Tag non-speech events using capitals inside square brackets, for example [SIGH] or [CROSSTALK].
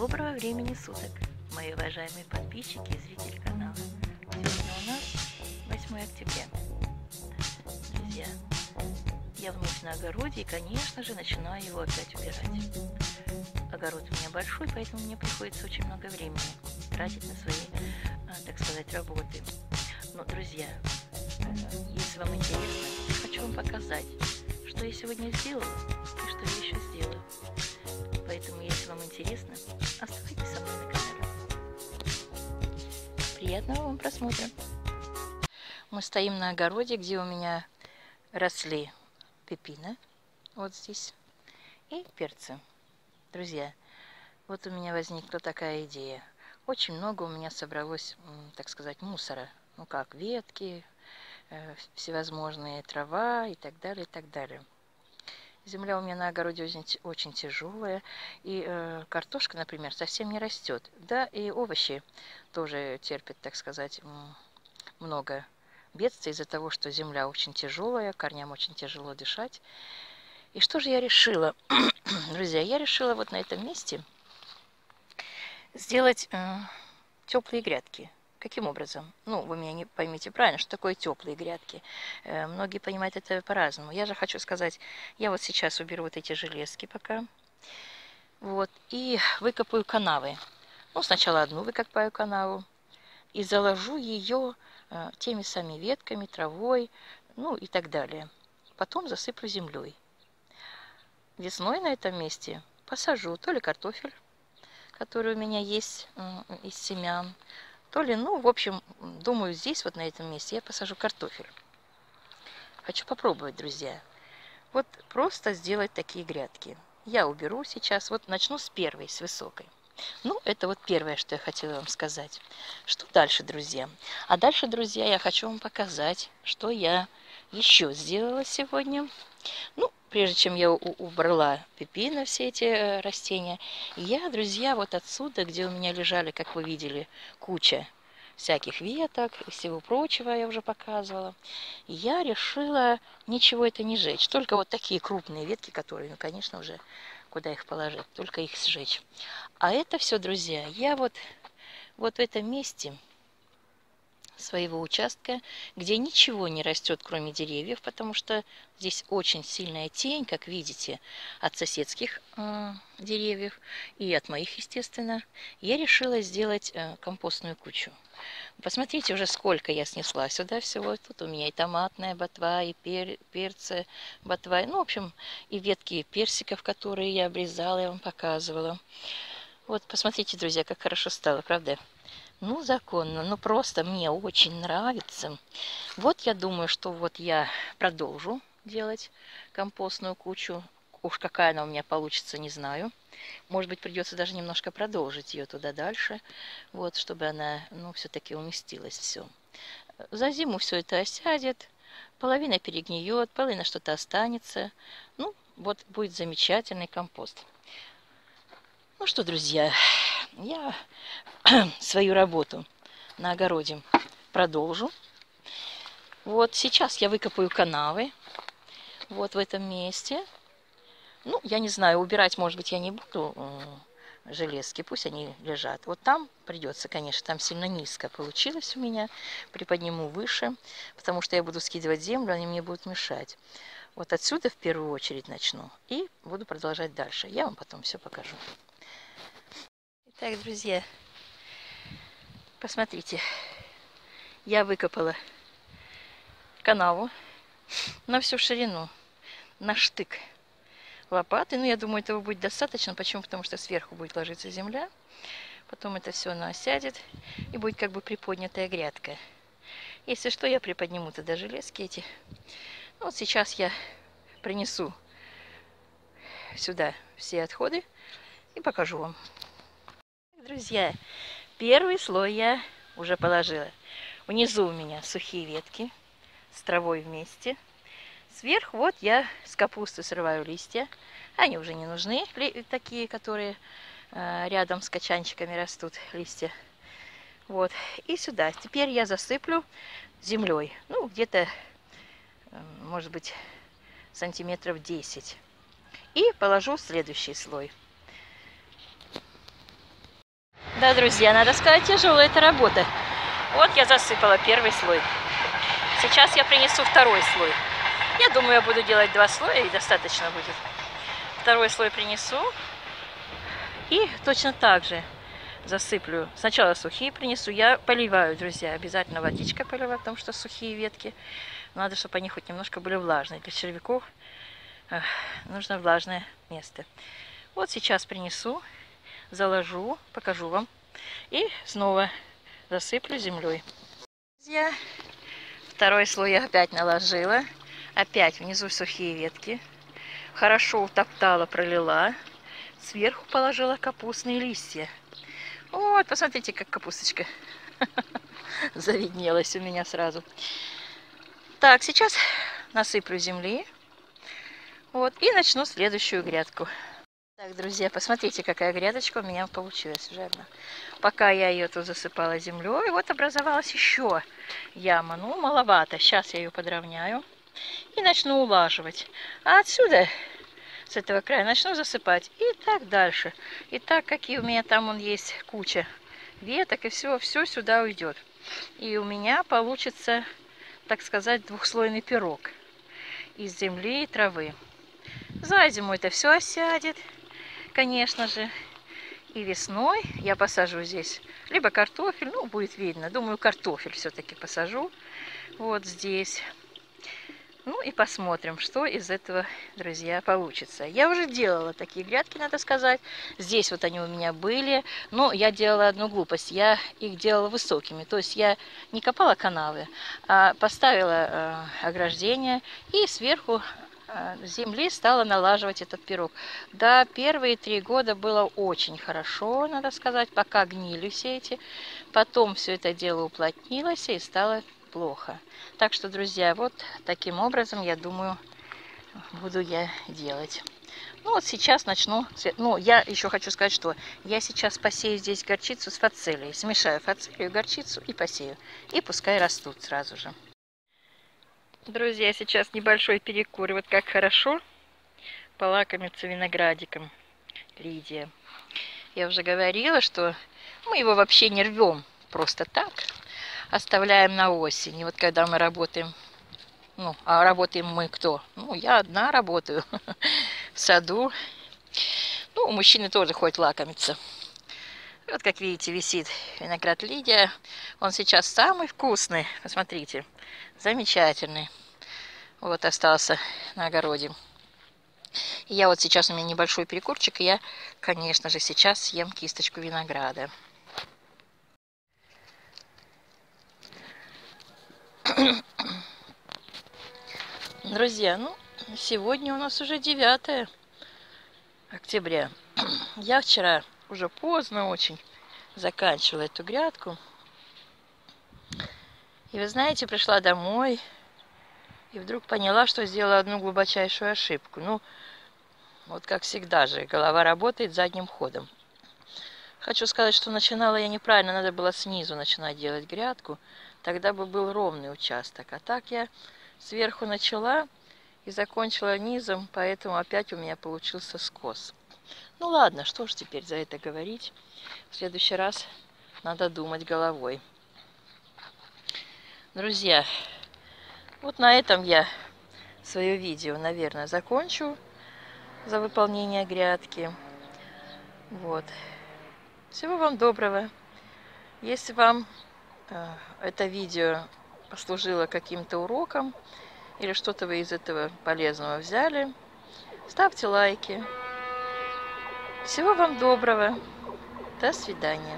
Доброго времени суток, мои уважаемые подписчики и зрители канала. Сегодня у нас 8 октября. Друзья, я вновь на огороде и, конечно же, начинаю его опять убирать. Огород у меня большой, поэтому мне приходится очень много времени тратить на свои, а, так сказать, работы. Но, друзья, если вам интересно, хочу вам показать, что я сегодня сделала и что я еще сделаю. Оставайтесь со мной на канале. Приятного вам просмотра! Мы стоим на огороде, где у меня росли пепина, вот здесь, и перцы. Друзья, вот у меня возникла такая идея. Очень много у меня собралось, так сказать, мусора. Ну как, ветки, э, всевозможные трава и так далее, и так далее. Земля у меня на огороде очень, тяжелая, и э, картошка, например, совсем не растет. Да, и овощи тоже терпят, так сказать, много бедствий из-за того, что земля очень тяжелая, корням очень тяжело дышать. И что же я решила? [CLEARS THROAT] Друзья, я решила вот на этом месте сделать э, теплые грядки. Каким образом? Ну, вы меня не поймите правильно, что такое теплые грядки. Э, многие понимают это по-разному. Я же хочу сказать, я вот сейчас уберу вот эти железки пока. Вот, и выкопаю канавы. Ну, сначала одну выкопаю канаву и заложу ее э, теми самыми ветками, травой, ну и так далее. Потом засыплю землей. Весной на этом месте посажу то ли картофель, который у меня есть из семян, то ли, ну, в общем, думаю, здесь, вот на этом месте, я посажу картофель. Хочу попробовать, друзья. Вот просто сделать такие грядки. Я уберу сейчас, вот начну с первой, с высокой. Ну, это вот первое, что я хотела вам сказать. Что дальше, друзья? А дальше, друзья, я хочу вам показать, что я еще сделала сегодня. Ну, прежде чем я убрала пепина, все эти э, растения, я, друзья, вот отсюда, где у меня лежали, как вы видели, куча всяких веток и всего прочего я уже показывала, я решила ничего это не жечь, только вот такие крупные ветки, которые, ну, конечно, уже куда их положить, только их сжечь. А это все, друзья, я вот, вот в этом месте своего участка, где ничего не растет, кроме деревьев, потому что здесь очень сильная тень, как видите, от соседских э, деревьев и от моих, естественно, я решила сделать э, компостную кучу. Посмотрите уже, сколько я снесла сюда всего. Тут у меня и томатная ботва, и пер, перцы ботва, ну, в общем, и ветки персиков, которые я обрезала, я вам показывала. Вот, посмотрите, друзья, как хорошо стало, правда? Ну, законно, ну просто мне очень нравится. Вот я думаю, что вот я продолжу делать компостную кучу. Уж какая она у меня получится, не знаю. Может быть, придется даже немножко продолжить ее туда дальше, вот, чтобы она, ну, все-таки уместилась все. За зиму все это осядет, половина перегниет, половина что-то останется. Ну, вот будет замечательный компост. Ну что, друзья, я [CLEARS THROAT] свою работу на огороде продолжу. Вот сейчас я выкопаю канавы. Вот в этом месте. Ну, я не знаю, убирать, может быть, я не буду железки, пусть они лежат. Вот там придется, конечно, там сильно низко получилось у меня. Приподниму выше, потому что я буду скидывать землю, они мне будут мешать. Вот отсюда в первую очередь начну и буду продолжать дальше. Я вам потом все покажу. Так, друзья, посмотрите, я выкопала канаву на всю ширину, на штык лопаты. Ну, я думаю, этого будет достаточно. Почему? Потому что сверху будет ложиться земля. Потом это все оно осядет. И будет как бы приподнятая грядка. Если что, я приподниму тогда железки эти. Ну, вот сейчас я принесу сюда все отходы и покажу вам. Друзья, первый слой я уже положила. Внизу у меня сухие ветки с травой вместе. Сверху вот я с капусты срываю листья. Они уже не нужны, такие, которые э, рядом с качанчиками растут листья. Вот. И сюда. Теперь я засыплю землей. Ну, где-то, может быть, сантиметров 10. И положу следующий слой. Да, друзья, надо сказать, тяжелая эта работа. Вот я засыпала первый слой. Сейчас я принесу второй слой. Я думаю, я буду делать два слоя и достаточно будет. Второй слой принесу. И точно так же засыплю. Сначала сухие принесу. Я поливаю, друзья. Обязательно водичкой поливаю, потому что сухие ветки. Надо, чтобы они хоть немножко были влажные. Для червяков нужно влажное место. Вот сейчас принесу, заложу, покажу вам. И снова засыплю землей. Друзья, второй слой я опять наложила. Опять внизу сухие ветки. Хорошо утоптала, пролила. Сверху положила капустные листья. Вот, посмотрите, как капусточка [LAUGHS] завиднелась у меня сразу. Так, сейчас насыплю земли. Вот, и начну следующую грядку. Так, друзья, посмотрите, какая грядочка у меня получилась уже одна. Пока я ее тут засыпала землей, вот образовалась еще яма. Ну, маловато. Сейчас я ее подровняю и начну улаживать. А отсюда с этого края начну засыпать. И так дальше. И так, какие у меня там он есть куча веток, и все, все сюда уйдет. И у меня получится, так сказать, двухслойный пирог из земли и травы. За зиму это все осядет, конечно же. И весной я посажу здесь либо картофель, ну, будет видно. Думаю, картофель все-таки посажу вот здесь. Ну и посмотрим, что из этого, друзья, получится. Я уже делала такие грядки, надо сказать. Здесь вот они у меня были. Но я делала одну глупость. Я их делала высокими. То есть я не копала канавы, а поставила э, ограждение и сверху земли стала налаживать этот пирог. Да, первые три года было очень хорошо, надо сказать, пока гнили все эти. Потом все это дело уплотнилось и стало плохо. Так что, друзья, вот таким образом, я думаю, буду я делать. Ну вот сейчас начну. Ну, я еще хочу сказать, что я сейчас посею здесь горчицу с фацелией. Смешаю фацелию, горчицу и посею. И пускай растут сразу же. Друзья, сейчас небольшой перекур. Вот как хорошо полакомиться виноградиком Лидия. Я уже говорила, что мы его вообще не рвем просто так оставляем на осень. И вот когда мы работаем, ну, а работаем мы кто? Ну, я одна работаю [LAUGHS] в саду. Ну, мужчины тоже хоть лакомиться. Вот, как видите, висит виноград Лидия. Он сейчас самый вкусный. Посмотрите, замечательный. Вот остался на огороде. И я вот сейчас, у меня небольшой перекурчик, и я, конечно же, сейчас съем кисточку винограда. [COUGHS] Друзья, ну, сегодня у нас уже 9 октября. [COUGHS] Я вчера уже поздно очень заканчивала эту грядку. И вы знаете, пришла домой и вдруг поняла, что сделала одну глубочайшую ошибку. Ну, вот как всегда же, голова работает задним ходом. Хочу сказать, что начинала я неправильно, надо было снизу начинать делать грядку – Тогда бы был ровный участок. А так я сверху начала и закончила низом, поэтому опять у меня получился скос. Ну ладно, что ж теперь за это говорить. В следующий раз надо думать головой. Друзья, вот на этом я свое видео, наверное, закончу за выполнение грядки. Вот. Всего вам доброго. Если вам Э, это видео послужило каким-то уроком или что-то вы из этого полезного взяли, ставьте лайки. Всего вам доброго. До свидания.